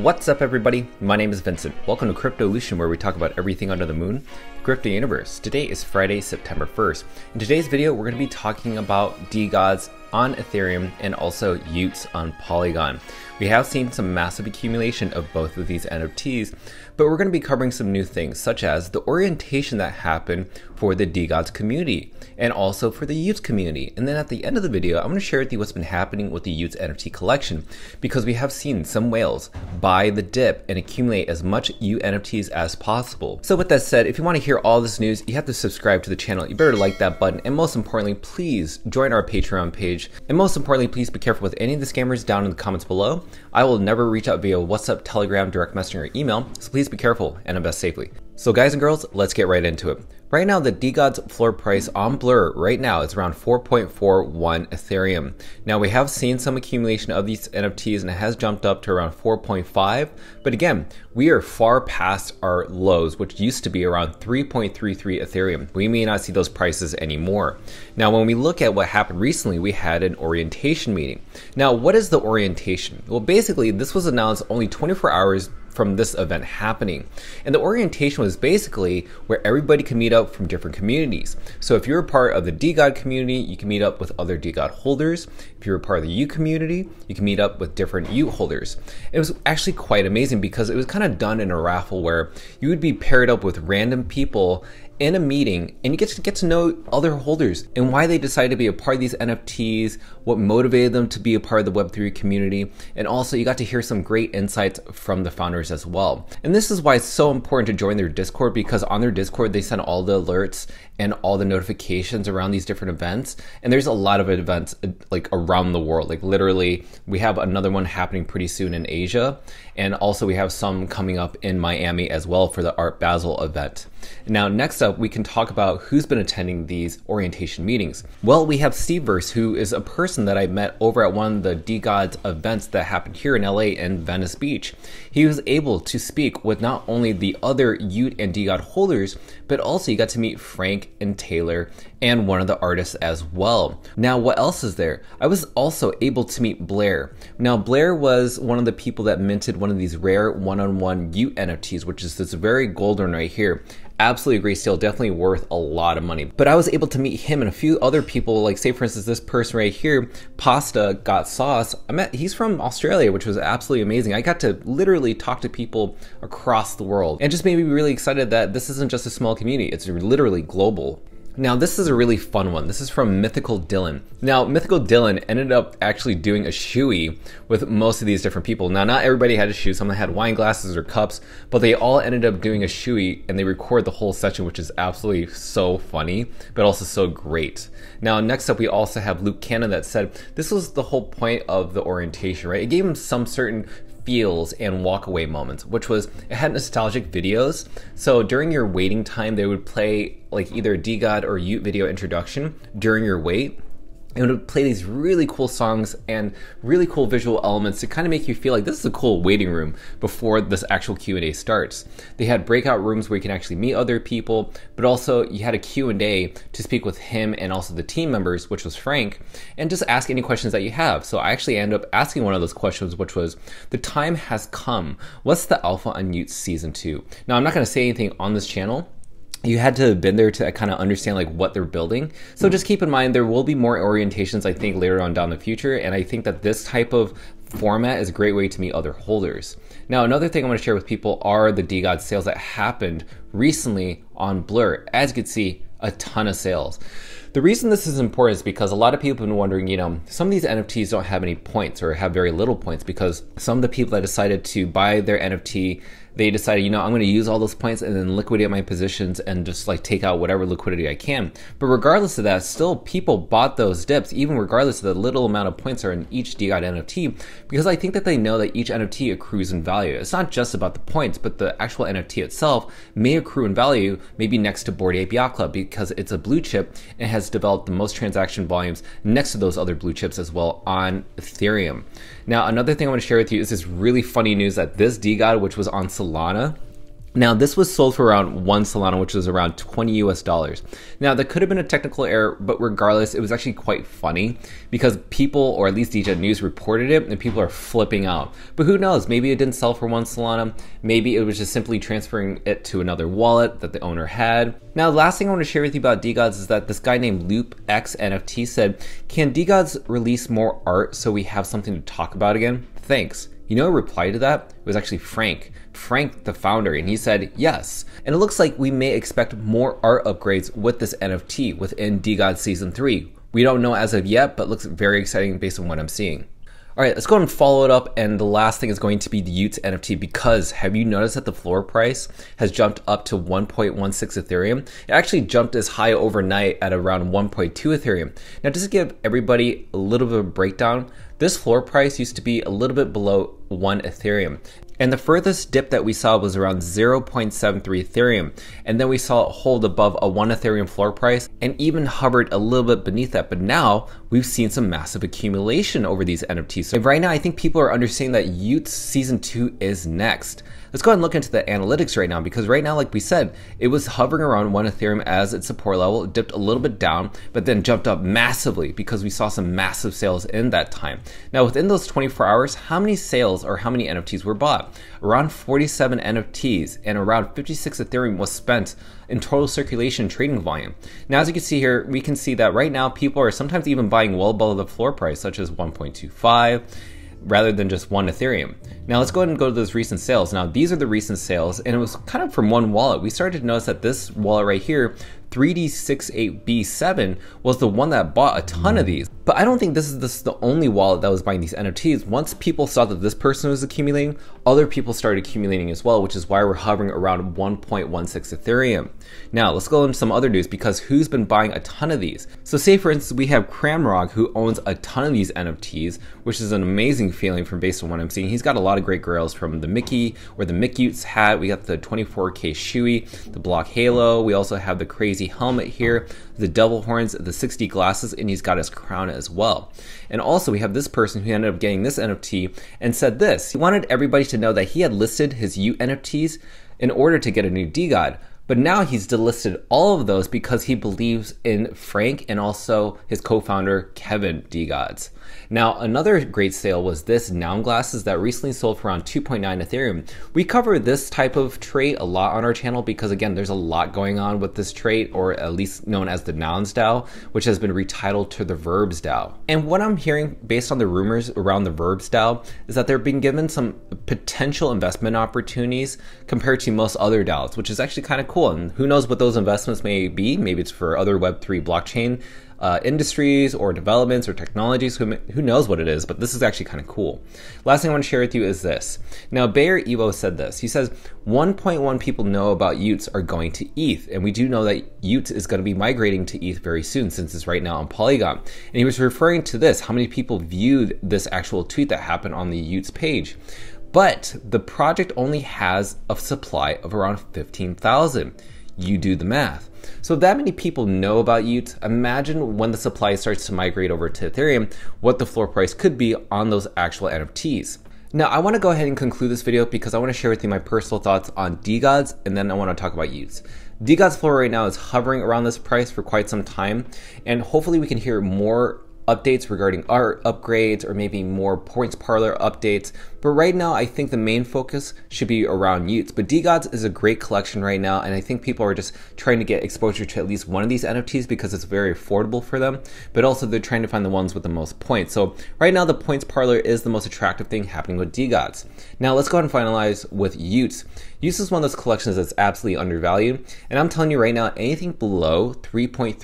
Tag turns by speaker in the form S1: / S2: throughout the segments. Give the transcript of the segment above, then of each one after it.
S1: What's up, everybody? My name is Vincent. Welcome to Cryptolution, where we talk about everything under the moon, crypto universe. Today is Friday, September 1st. In today's video, we're going to be talking about DeGods on Ethereum and also y00ts on Polygon. We have seen some massive accumulation of both of these NFTs, but we're going to be covering some new things, such as the orientation that happened for the DeGods community and also for the y00ts community. And then at the end of the video, I'm going to share with you what's been happening with the y00ts NFT collection because we have seen some whales buy the dip and accumulate as much y00t NFTs as possible. So with that said, if you want to hear all this news, you have to subscribe to the channel. You better like that button. And most importantly, please join our Patreon page. And most importantly, please be careful with any of the scammers down in the comments below. I will never reach out via WhatsApp, Telegram, direct messaging, or email. So please be careful and invest safely. So guys and girls, let's get right into it. Right now, the DeGods floor price on Blur right now is around 4.41 Ethereum. Now, we have seen some accumulation of these NFTs and it has jumped up to around 4.5. But again, we are far past our lows, which used to be around 3.33 Ethereum. We may not see those prices anymore. Now, when we look at what happened recently, we had an orientation meeting. Now, what is the orientation? Well, basically, this was announced only 24 hours from this event happening. And the orientation was basically where everybody can meet up from different communities. So if you're a part of the DeGod community, you can meet up with other DeGod holders. If you're a part of the y00t community, you can meet up with different y00t holders. It was actually quite amazing because it was kind of done in a raffle where you would be paired up with random people in a meeting and you get to get to know other holders and why they decided to be a part of these NFTs, what motivated them to be a part of the Web3 community, and also you got to hear some great insights from the founders as well. And this is why it's so important to join their Discord because on their Discord they send all the alerts and all the notifications around these different events. And there's a lot of events like around the world. Like literally, we have another one happening pretty soon in Asia, and also we have some coming up in Miami as well for the Art Basel event. Now, next up, we can talk about who's been attending these orientation meetings. Well, we have Steve Verse, who is a person that I met over at one of the DeGods events that happened here in LA and Venice Beach. He was able to speak with not only the other y00t and DeGod holders, but also you got to meet Frank and Taylor and one of the artists as well. Now, what else is there? I was also able to meet Blair. Now, Blair was one of the people that minted one of these rare one on one y00t NFTs, which is this very golden right here absolutely great still definitely worth a lot of money but i was able to meet him and a few other people like say for instance this person right here pasta got sauce i met he's from australia which was absolutely amazing i got to literally talk to people across the world and just made me really excited that this isn't just a small community it's literally global now, this is a really fun one. This is from Mythical Dylan. Now, Mythical Dylan ended up actually doing a shoey with most of these different people. Now, not everybody had a shoe. Some had wine glasses or cups, but they all ended up doing a shoey and they record the whole session, which is absolutely so funny, but also so great. Now, next up, we also have Luke Cannon that said this was the whole point of the orientation, right? It gave him some certain feels and walkaway moments, which was it had nostalgic videos. So during your waiting time, they would play like either a DeGod or y00t video introduction during your wait and would play these really cool songs and really cool visual elements to kind of make you feel like this is a cool waiting room before this actual Q&A starts. They had breakout rooms where you can actually meet other people, but also you had a Q&A to speak with him and also the team members, which was Frank, and just ask any questions that you have. So I actually ended up asking one of those questions, which was, the time has come. What's the alpha y00t season two? Now I'm not going to say anything on this channel, you had to have been there to kind of understand like what they're building. So mm-hmm. just keep in mind there will be more orientations I think later on down the future and I think that this type of format is a great way to meet other holders. Now another thing I want to share with people are the DeGod sales that happened recently on Blur. As you can see, a ton of sales. The reason this is important is because a lot of people have been wondering, you know, some of these NFTs don't have any points or have very little points because some of the people that decided to buy their NFT they decided, you know, I'm going to use all those points and then liquidate my positions and just like take out whatever liquidity I can. But regardless of that, still people bought those dips, even regardless of the little amount of points are in each DeGod NFT, because I think that they know that each NFT accrues in value. It's not just about the points, but the actual NFT itself may accrue in value, maybe next to Bored Ape Yacht Club, because it's a blue chip and has developed the most transaction volumes next to those other blue chips as well on Ethereum. Now, another thing I want to share with you is this really funny news that this DeGod, which was on Solana, Now, this was sold for around one Solana, which was around 20 US dollars. Now, that could have been a technical error, but regardless, it was actually quite funny because people, or at least DJ News, reported it and people are flipping out. But who knows? Maybe it didn't sell for one Solana. Maybe it was just simply transferring it to another wallet that the owner had. Now, the last thing I want to share with you about DeGods is that this guy named Loop X NFT said, Can DeGods release more art so we have something to talk about again? Thanks. You know, reply to that it was actually Frank. Frank, the founder, and he said yes. And it looks like we may expect more art upgrades with this NFT within DeGod Season 3. We don't know as of yet, but looks very exciting based on what I'm seeing. All right, let's go and follow it up. And the last thing is going to be the y00ts NFT because have you noticed that the floor price has jumped up to 1.16 Ethereum? It actually jumped as high overnight at around 1.2 Ethereum. Now, just to give everybody a little bit of a breakdown, this floor price used to be a little bit below 1 Ethereum. And the furthest dip that we saw was around 0.73 Ethereum. And then we saw it hold above a 1 Ethereum floor price and even hovered a little bit beneath that. But now we've seen some massive accumulation over these NFTs. So right now, I think people are understanding that y00ts Season 2 is next. Let's go ahead and look into the analytics right now because right now, like we said, it was hovering around 1 Ethereum as its support level. It dipped a little bit down, but then jumped up massively because we saw some massive sales in that time. Now, within those 24 hours, how many sales or how many NFTs were bought? Around 47 NFTs and around 56 Ethereum was spent in total circulation trading volume. Now, as you can see here, we can see that right now people are sometimes even buying well below the floor price, such as 1.25 rather than just one Ethereum. Now let's go ahead and go to those recent sales. Now these are the recent sales and it was kind of from one wallet. We started to notice that this wallet right here 3D68B7 was the one that bought a ton of mm. these. But I don't think this is this the only wallet that was buying these NFTs. Once people saw that this person was accumulating, other people started accumulating as well, which is why we're hovering around 1.16 Ethereum. Now, let's go into some other news because who's been buying a ton of these? So say for instance, we have Cramrog who owns a ton of these NFTs, which is an amazing feeling from based on what I'm seeing. He's got a lot of great grails from the Mickey or the Mickey's hat. We got the 24K Shui, the Block Halo. We also have the crazy crazy helmet here, the devil horns, the 60 glasses, and he's got his crown as well. And also, we have this person who ended up getting this NFT and said this. He wanted everybody to know that he had listed his y00t NFTs in order to get a new DeGod. But now he's delisted all of those because he believes in Frank and also his co founder, Kevin DeGods. Now, another great sale was this Noun glasses that recently sold for around 2.9 Ethereum. We cover this type of trait a lot on our channel because, again, there's a lot going on with this trait, or at least known as the Nouns DAO, which has been retitled to the Verbs DAO. And what I'm hearing based on the rumors around the Verbs DAO is that they're being given some potential investment opportunities compared to most other DAOs, which is actually kind of cool. And who knows what those investments may be? Maybe it's for other Web3 blockchain uh, industries or developments or technologies. Who, who knows what it is, but this is actually kind of cool. Last thing I want to share with you is this. Now, Bayer Evo said this. He says 1.1 people know about y00ts are going to ETH, and we do know that y00ts is going to be migrating to ETH very soon since it's right now on Polygon. And he was referring to this how many people viewed this actual tweet that happened on the y00ts page. But the project only has a supply of around 15,000. You do the math. So that many people know about y00ts, imagine when the supply starts to migrate over to Ethereum, what the floor price could be on those actual NFTs. Now, I want to go ahead and conclude this video because I want to share with you my personal thoughts on DeGods and then I want to talk about y00ts. Floor right now is hovering around this price for quite some time, and hopefully we can hear more updates regarding art upgrades or maybe more points parlor updates. But right now, I think the main focus should be around y00ts. But DeGods is a great collection right now, and I think people are just trying to get exposure to at least one of these NFTs because it's very affordable for them. But also, they're trying to find the ones with the most points. So right now, the points parlor is the most attractive thing happening with DeGods. Now let's go ahead and finalize with y00ts. Y00ts is one of those collections that's absolutely undervalued, and I'm telling you right now, anything below 3.33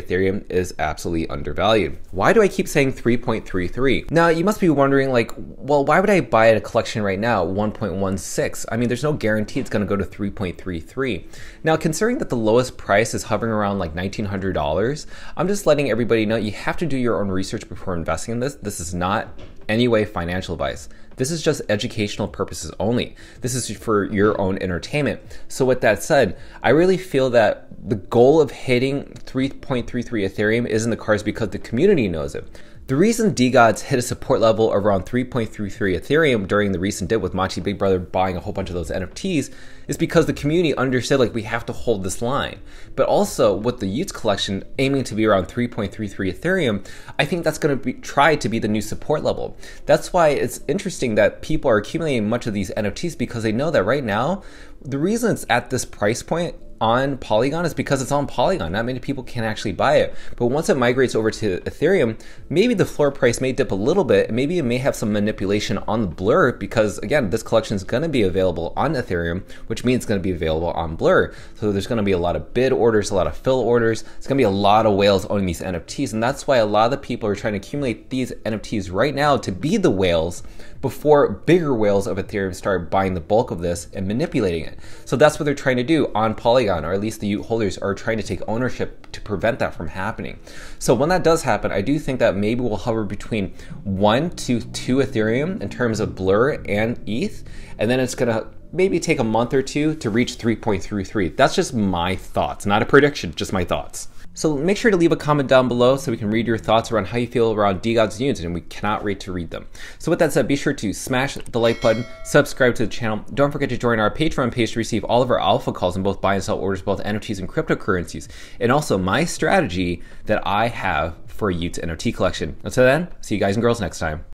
S1: Ethereum is absolutely undervalued. Why do I keep saying 3.33? Now you must be wondering, like, well, why would I buy a collection right now 1.16. I mean, there's no guarantee it's going to go to 3.33. Now, considering that the lowest price is hovering around like $1,900, I'm just letting everybody know you have to do your own research before investing in this. This is not any way financial advice. This is just educational purposes only. This is for your own entertainment. So, with that said, I really feel that the goal of hitting 3.33 Ethereum is in the cards because the community knows it. The reason DeGods hit a support level around 3.33 Ethereum during the recent dip with Machi Big Brother buying a whole bunch of those NFTs is because the community understood like we have to hold this line. But also with the y00ts collection aiming to be around 3.33 Ethereum, I think that's going to be try to be the new support level. That's why it's interesting that people are accumulating much of these NFTs because they know that right now the reason it's at this price point on Polygon is because it's on Polygon. Not many people can actually buy it. But once it migrates over to Ethereum, maybe the floor price may dip a little bit. And maybe it may have some manipulation on the Blur because, again, this collection is going to be available on Ethereum, which means it's going to be available on Blur. So there's going to be a lot of bid orders, a lot of fill orders. It's going to be a lot of whales owning these NFTs. And that's why a lot of the people are trying to accumulate these NFTs right now to be the whales before bigger whales of Ethereum start buying the bulk of this and manipulating it. So that's what they're trying to do on Polygon, or at least the y00t holders are trying to take ownership to prevent that from happening. So when that does happen, I do think that maybe we'll hover between one to two Ethereum in terms of Blur and ETH, and then it's gonna maybe take a month or two to reach 3.33. That's just my thoughts, not a prediction, just my thoughts. So make sure to leave a comment down below so we can read your thoughts around how you feel around DeGods news, and we cannot wait to read them. So with that said, be sure to smash the like button, subscribe to the channel. Don't forget to join our Patreon page to receive all of our alpha calls in both buy and sell orders, both NFTs and cryptocurrencies, and also my strategy that I have for a y00ts NFT collection. Until then, see you guys and girls next time.